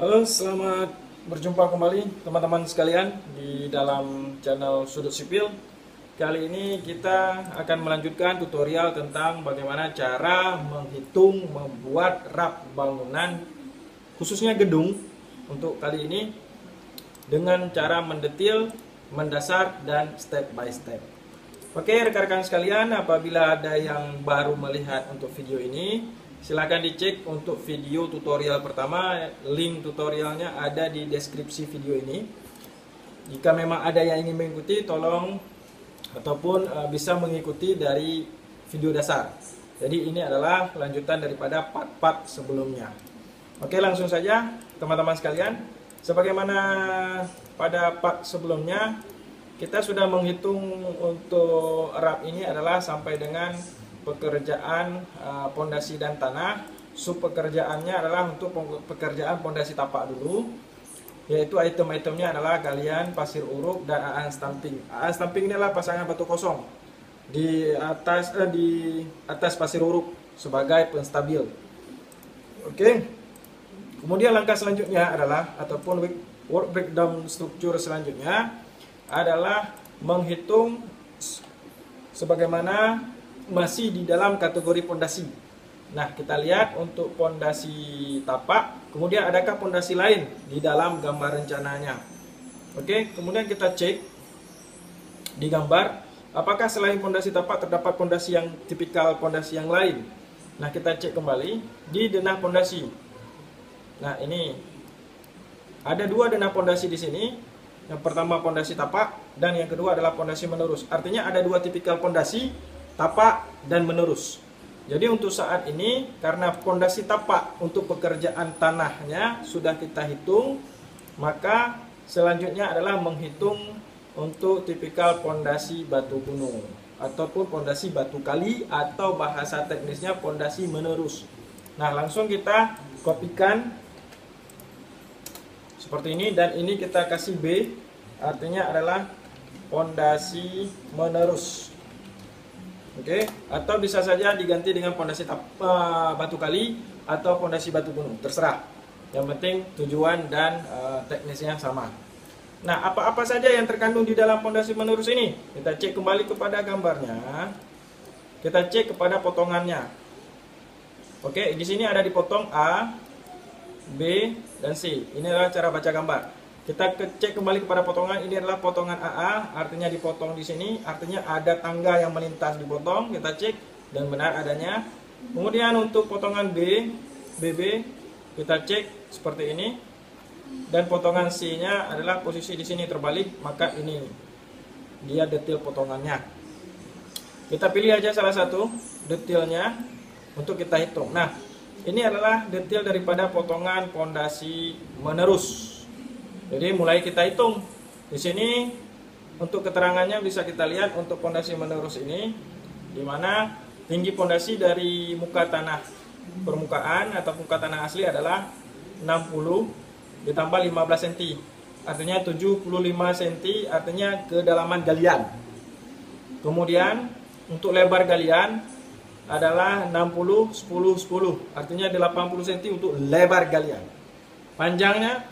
Halo, selamat berjumpa kembali teman-teman sekalian di dalam channel Sudut Sipil. Kali ini kita akan melanjutkan tutorial tentang bagaimana cara menghitung membuat rap bangunan khususnya gedung untuk kali ini dengan cara mendetil, mendasar dan step by step. Oke, rekan-rekan sekalian, apabila ada yang baru melihat untuk video ini, Silahkan dicek untuk video tutorial pertama, link tutorialnya ada di deskripsi video ini. Jika memang ada yang ingin mengikuti, tolong ataupun uh, bisa mengikuti dari video dasar. Jadi ini adalah lanjutan daripada part-part sebelumnya. Oke, langsung saja teman-teman sekalian. Sebagaimana pada part sebelumnya, kita sudah menghitung untuk rap ini adalah sampai dengan pekerjaan uh, pondasi dan tanah. Sub pekerjaannya adalah untuk pekerjaan pondasi tapak dulu. Yaitu item-itemnya adalah galian, pasir uruk, dan aan stamping. Aan stamping ini adalah pasangan batu kosong di atas eh, di atas pasir uruk sebagai penstabil. Oke. Kemudian langkah selanjutnya adalah ataupun work breakdown struktur selanjutnya adalah menghitung sebagaimana masih di dalam kategori pondasi. Nah, kita lihat untuk pondasi tapak, kemudian adakah pondasi lain di dalam gambar rencananya. Oke, kemudian kita cek di gambar apakah selain pondasi tapak terdapat pondasi yang tipikal pondasi yang lain. Nah, kita cek kembali di denah pondasi. Nah, ini ada dua denah pondasi di sini. Yang pertama pondasi tapak dan yang kedua adalah pondasi menerus. Artinya ada dua tipikal pondasi tapak dan menerus. Jadi untuk saat ini karena pondasi tapak untuk pekerjaan tanahnya sudah kita hitung, maka selanjutnya adalah menghitung untuk tipikal pondasi batu gunung ataupun pondasi batu kali atau bahasa teknisnya pondasi menerus. Nah, langsung kita kopikan seperti ini dan ini kita kasih B artinya adalah pondasi menerus. Oke, okay? atau bisa saja diganti dengan pondasi uh, batu kali atau pondasi batu gunung, terserah. Yang penting tujuan dan uh, teknisnya sama. Nah, apa-apa saja yang terkandung di dalam pondasi menerus ini? Kita cek kembali kepada gambarnya. Kita cek kepada potongannya. Oke, di sini ada dipotong A, B, dan C. Ini adalah cara baca gambar. Kita cek kembali kepada potongan. Ini adalah potongan AA, artinya dipotong di sini, artinya ada tangga yang melintas dipotong. Kita cek dan benar adanya. Kemudian untuk potongan B, BB, kita cek seperti ini. Dan potongan C-nya adalah posisi di sini terbalik, maka ini dia detail potongannya. Kita pilih aja salah satu detailnya untuk kita hitung. Nah, ini adalah detail daripada potongan pondasi menerus. Jadi mulai kita hitung. Di sini untuk keterangannya bisa kita lihat untuk pondasi menerus ini di mana tinggi pondasi dari muka tanah permukaan atau muka tanah asli adalah 60 ditambah 15 cm. Artinya 75 cm artinya kedalaman galian. Kemudian untuk lebar galian adalah 60 10 10 artinya 80 cm untuk lebar galian. Panjangnya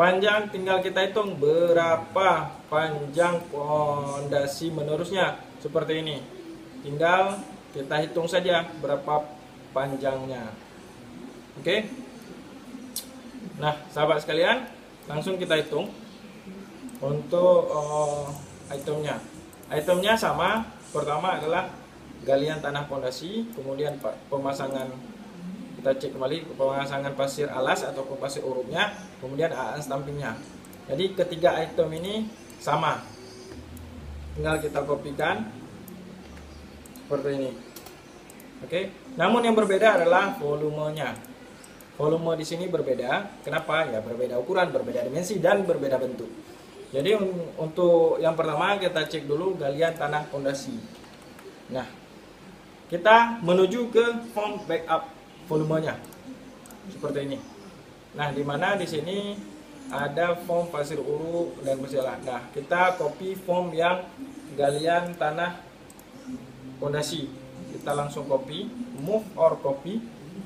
Panjang tinggal kita hitung berapa panjang pondasi menerusnya seperti ini. Tinggal kita hitung saja berapa panjangnya. Oke. Nah, sahabat sekalian, langsung kita hitung untuk uh, itemnya. Itemnya sama. Pertama adalah galian tanah pondasi, kemudian pemasangan kita cek kembali pemasangan pasir alas atau pasir urupnya kemudian AAN stampingnya jadi ketiga item ini sama. Tinggal kita kopikan seperti ini. Oke? Namun yang berbeda adalah volumenya. Volume di sini berbeda. Kenapa? Ya berbeda ukuran berbeda dimensi dan berbeda bentuk. Jadi untuk yang pertama kita cek dulu galian tanah pondasi. Nah kita menuju ke form backup volumenya seperti ini. Nah, di mana di sini ada form pasir uru dan berjalan. Nah, kita copy form yang galian tanah pondasi. Kita langsung copy, move or copy,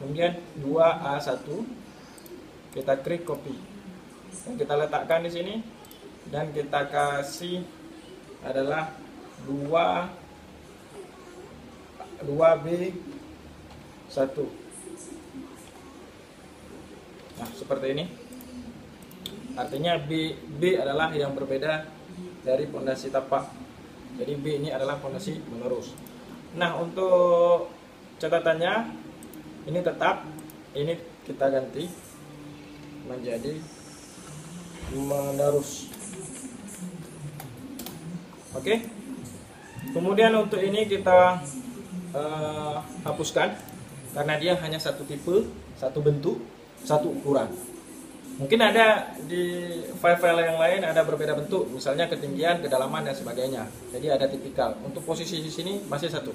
kemudian 2A1. kita klik copy dan kita letakkan di sini dan kita kasih adalah 2 2B 1 Nah, seperti ini. Artinya B B adalah yang berbeda dari pondasi tapak. Jadi B ini adalah pondasi menerus. Nah, untuk catatannya ini tetap ini kita ganti menjadi menerus. Oke. Kemudian untuk ini kita uh, hapuskan karena dia hanya satu tipe, satu bentuk satu ukuran. Mungkin ada di file-file yang lain ada berbeda bentuk, misalnya ketinggian, kedalaman dan sebagainya. Jadi ada tipikal. Untuk posisi di sini masih satu.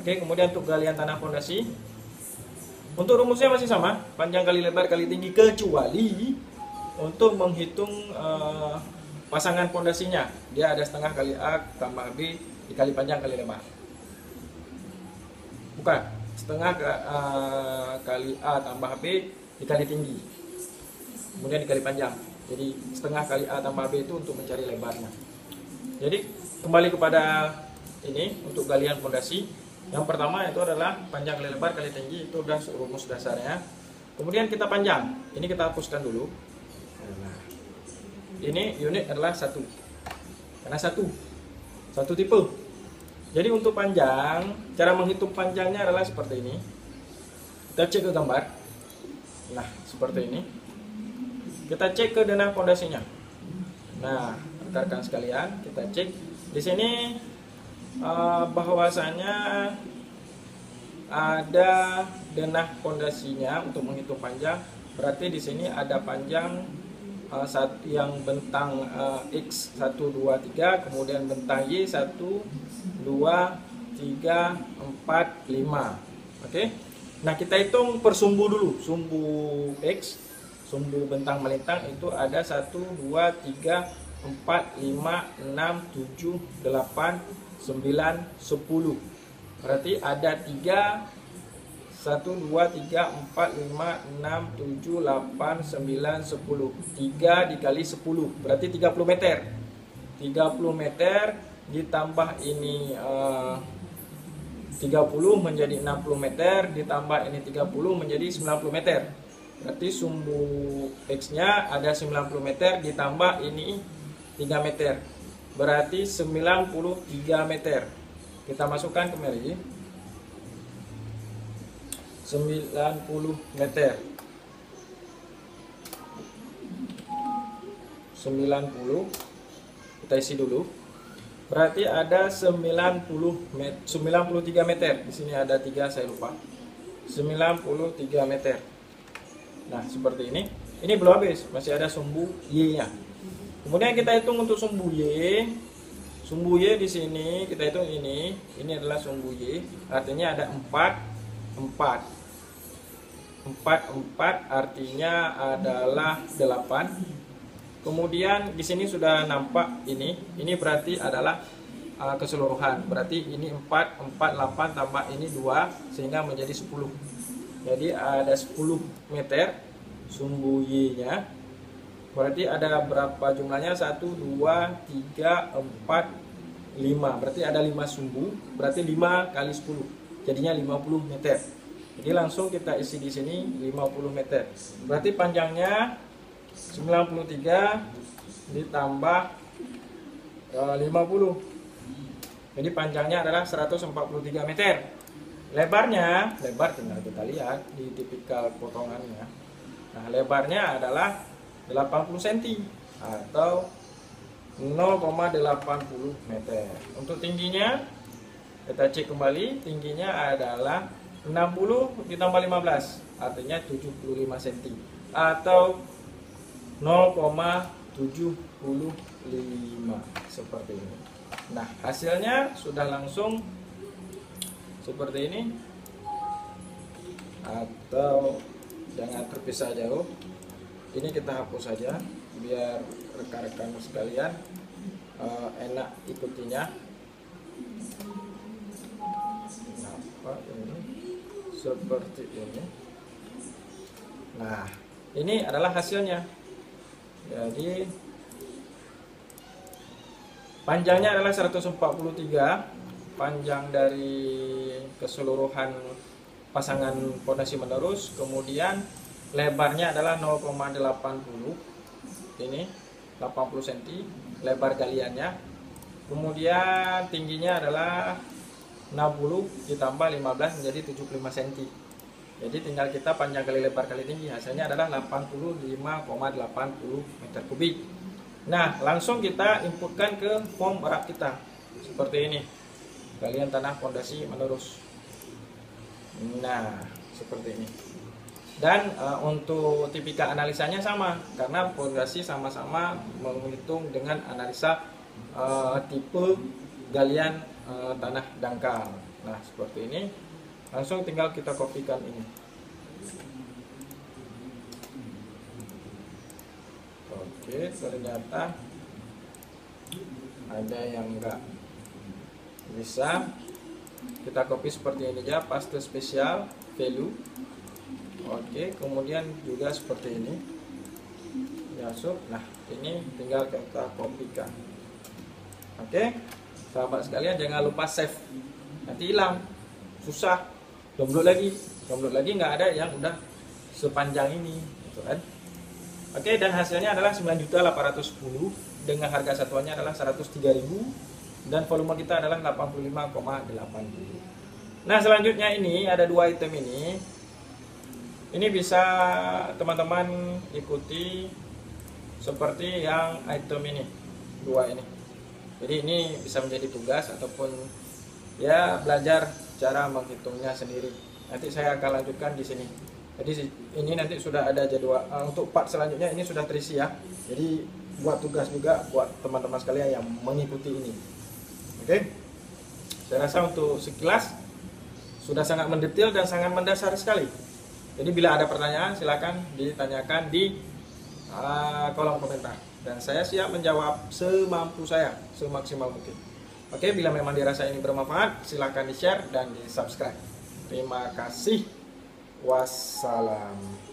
Oke, kemudian untuk galian tanah fondasi, untuk rumusnya masih sama, panjang kali lebar kali tinggi kecuali untuk menghitung uh, pasangan fondasinya. Dia ada setengah kali A tambah B dikali panjang kali lebar. Bukan, setengah uh, kali A tambah B dikali tinggi. Kemudian dikali panjang. Jadi setengah kali A tambah B itu untuk mencari lebarnya. Jadi kembali kepada ini untuk galian fondasi. Yang pertama itu adalah panjang kali lebar kali tinggi itu sudah rumus dasarnya. Kemudian kita panjang. Ini kita hapuskan dulu. Ini unit adalah satu. Karena satu. Satu tipe jadi untuk panjang, cara menghitung panjangnya adalah seperti ini. Kita cek ke gambar. Nah, seperti ini. Kita cek ke denah pondasinya. Nah, rekan-rekan sekalian, kita cek di sini uh, bahwasanya ada denah pondasinya untuk menghitung panjang. Berarti di sini ada panjang uh, yang bentang uh, X 1 2 3, kemudian bentang Y 1 2, 3, 4, 5 Oke? Nah kita hitung per sumbu dulu. Sumbu X Sumbu bentang melintang itu ada 1, 2, 3, 4, 5, 6, 7, 8, 9, 10 Berarti ada 3 1, 2, 3, 4, 5, 6, 7, 8, 9, 10 3 dikali 10 Berarti 30 meter. 30 meter ditambah ini eh, uh, 30 menjadi 60 meter ditambah ini 30 menjadi 90 meter. Berarti sumbu X nya ada 90 meter ditambah ini 3 meter. Berarti 93 meter. Kita masukkan kemari 90 meter. 90 kita isi dulu Berarti ada 90 met, 93 meter. Di sini ada 3 saya lupa. 93 meter. Nah, seperti ini. Ini belum habis, masih ada sumbu Y-nya. Kemudian kita hitung untuk sumbu Y. Sumbu Y di sini kita hitung ini. Ini adalah sumbu Y. Artinya ada 4 4 4 4 artinya adalah 8 Kemudian di sini sudah nampak ini, ini berarti adalah uh, keseluruhan. Berarti ini 4, 4, 8 tambah ini 2 sehingga menjadi 10. Jadi ada 10 meter sumbu Y-nya. Berarti ada berapa jumlahnya? 1, 2, 3, 4, 5. Berarti ada 5 sumbu. Berarti 5 kali 10. Jadinya 50 meter. Jadi langsung kita isi di sini 50 meter. Berarti panjangnya 93 ditambah e, 50 jadi panjangnya adalah 143 meter. Lebarnya lebar tinggal kita lihat di tipikal potongannya. Nah lebarnya adalah 80 cm atau 0,80 meter. Untuk tingginya kita cek kembali tingginya adalah 60 ditambah 15 artinya 75 cm atau 0,75 seperti ini. Nah, hasilnya sudah langsung seperti ini atau jangan terpisah jauh. Ini kita hapus saja biar rekan-rekan sekalian uh, enak ikutinya. Kenapa ini seperti ini? Nah, ini adalah hasilnya jadi panjangnya adalah 143 panjang dari keseluruhan pasangan pondasi menerus. Kemudian lebarnya adalah 0,80 ini 80 cm lebar galiannya. Kemudian tingginya adalah 60 ditambah 15 menjadi 75 cm jadi tinggal kita panjang kali lebar kali tinggi hasilnya adalah 85,80 meter kubik. Nah langsung kita inputkan ke form rak kita. Seperti ini. Galian tanah pondasi menerus. Nah seperti ini. Dan uh, untuk tipika analisanya sama karena pondasi sama-sama menghitung dengan analisa uh, tipe galian uh, tanah dangkal. Nah seperti ini langsung tinggal kita kopikan ini oke ternyata ada yang enggak bisa kita copy seperti ini aja paste spesial value Oke, kemudian juga seperti ini. Masuk. Nah, ini tinggal kita kopikan. Oke. Sahabat sekalian jangan lupa save. Nanti hilang. Susah. Download lagi. Download lagi nggak ada yang udah sepanjang ini, gitu kan. Oke, dan hasilnya adalah 9.810 dengan harga satuannya adalah 103.000 dan volume kita adalah 85,80. Nah, selanjutnya ini ada dua item ini ini bisa teman-teman ikuti seperti yang item ini dua ini jadi ini bisa menjadi tugas ataupun ya belajar cara menghitungnya sendiri. Nanti saya akan lanjutkan di sini. Jadi ini nanti sudah ada jadwal uh, untuk part selanjutnya ini sudah terisi ya. Jadi buat tugas juga buat teman-teman sekalian yang mengikuti ini. Oke? Saya rasa untuk sekilas sudah sangat mendetail dan sangat mendasar sekali. Jadi bila ada pertanyaan silakan ditanyakan di uh, kolom komentar. Dan saya siap menjawab semampu saya, semaksimal mungkin. Oke, bila memang dirasa ini bermanfaat, silakan di-share dan di-subscribe. Terima kasih. Wassalam.